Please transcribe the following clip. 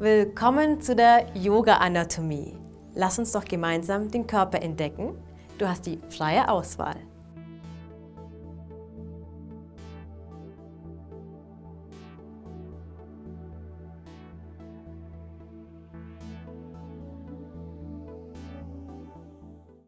Willkommen zu der Yoga-Anatomie. Lass uns doch gemeinsam den Körper entdecken. Du hast die freie Auswahl.